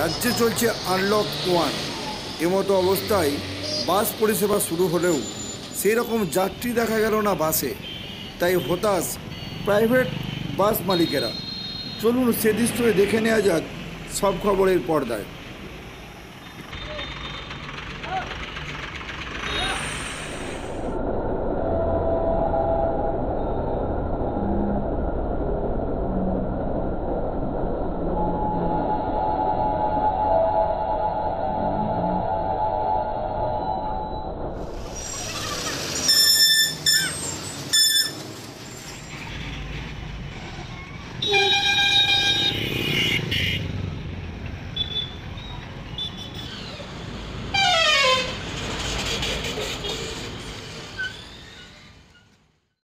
রাজ্যে চলছে unlock one এমতো অবস্থায় বাস পরিষেবা শুরু হলেও সেই রকম যাত্রী দেখা গেল না বাসে। তাই হতাশ প্রাইভেট বাস মালিকেরা। চলুন সে দৃশ্য দেখে নেওয়া যাক সব খবরের পর্দায়।